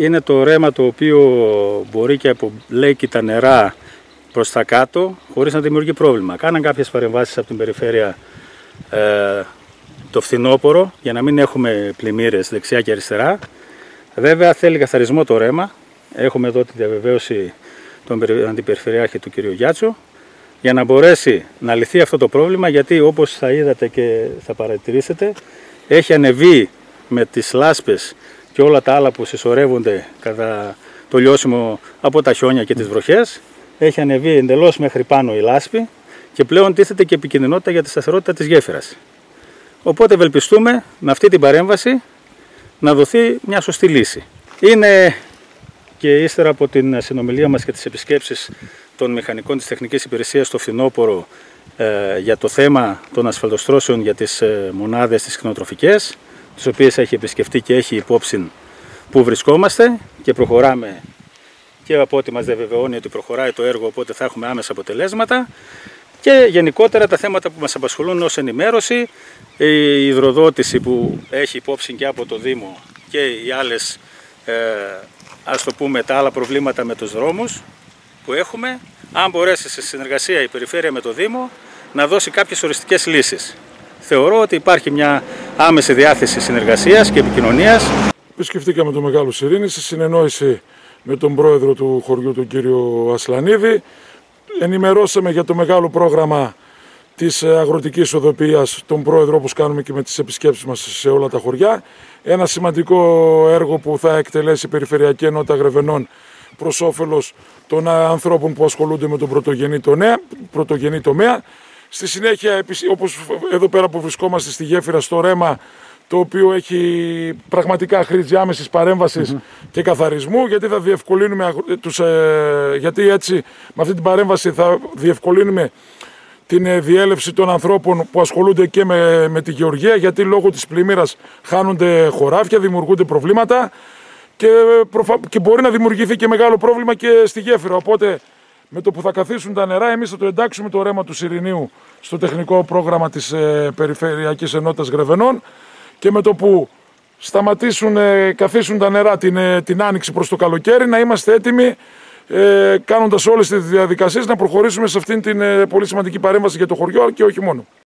Είναι το ρέμα το οποίο μπορεί και απολέκει τα νερά προς τα κάτω χωρίς να δημιουργεί πρόβλημα. Κάναν κάποιες παρεμβάσεις από την περιφέρεια ε, το φθινόπωρο για να μην έχουμε πλημμύρες δεξιά και αριστερά. Βέβαια θέλει καθαρισμό το ρέμα. Έχουμε εδώ τη διαβεβαίωση τον αντιπεριφερειάρχη του κ. Γιάτσο για να μπορέσει να λυθεί αυτό το πρόβλημα γιατί όπως θα είδατε και θα παρατηρήσετε έχει ανεβεί με τις λάσπες και όλα τα άλλα που συσσωρεύονται κατά το λιώσιμο από τα χιόνια και τις βροχές έχει ανεβεί εντελώς μέχρι πάνω η λάσπη και πλέον τίθεται και επικινδυνότητα για τη σταθερότητα της γέφυρας. Οπότε ευελπιστούμε με αυτή την παρέμβαση να δοθεί μια σωστή λύση. Είναι και ύστερα από την συνομιλία μας και τις επισκέψεις των μηχανικών της τεχνικής υπηρεσίας στο φθινόπωρο ε, για το θέμα των ασφαλτοστρώσεων για τις ε, μονάδες τις κτηνοτροφικές, τις οποίες έχει επισκεφτεί και έχει υπόψη που βρισκόμαστε και προχωράμε και από ό,τι μας διαβεβαιώνει ότι προχωράει το έργο οπότε θα έχουμε άμεσα αποτελέσματα και γενικότερα τα θέματα που μας απασχολούν ως ενημέρωση, η υδροδότηση που έχει υπόψη και από το Δήμο και οι άλλες, ε, ας το πούμε, τα άλλα προβλήματα με τους δρόμους που έχουμε, αν μπορέσει σε συνεργασία η Περιφέρεια με το Δήμο να δώσει κάποιες οριστικές λύσεις. Θεωρώ ότι υπάρχει μια άμεση διάθεση συνεργασίας και επικοινωνίας. Επισκεφτήκαμε το Μεγάλο Σιρήνη σε συνεννόηση με τον πρόεδρο του χωριού, τον κύριο Ασλανίδη. Ενημερώσαμε για το μεγάλο πρόγραμμα της αγροτικής οδοποιίας τον πρόεδρο όπως κάνουμε και με τις επισκέψεις μας σε όλα τα χωριά. Ένα σημαντικό έργο που θα εκτελέσει η Περιφερειακή Ενότητα Γρεβενών προς όφελος των ανθρώπων που ασχολούνται με τον πρωτογενή, τομέα, πρωτογενή τομέα. Στη συνέχεια, όπως εδώ πέρα που βρισκόμαστε στη γέφυρα στο Ρέμα, το οποίο έχει πραγματικά χρήση άμεσης και καθαρισμού, γιατί θα διευκολύνουμε τους, ε, γιατί έτσι με αυτή την παρέμβαση θα διευκολύνουμε την ε, διέλευση των ανθρώπων που ασχολούνται και με, με τη γεωργία, γιατί λόγω της πλημμύρας χάνονται χωράφια, δημιουργούνται προβλήματα και, και μπορεί να δημιουργηθεί και μεγάλο πρόβλημα και στη γέφυρα. Οπότε με το που θα καθίσουν τα νερά, εμείς θα το εντάξουμε το ρέμα του Σιρηνίου στο τεχνικό πρόγραμμα της ε, Περιφερειακής Ενότητας Γρεβενών και με το που σταματήσουν, ε, καθίσουν τα νερά την, ε, την άνοιξη προς το καλοκαίρι, να είμαστε έτοιμοι ε, κάνοντας όλες τις διαδικασίες να προχωρήσουμε σε αυτήν την ε, πολύ σημαντική παρέμβαση για το χωριό και όχι μόνο.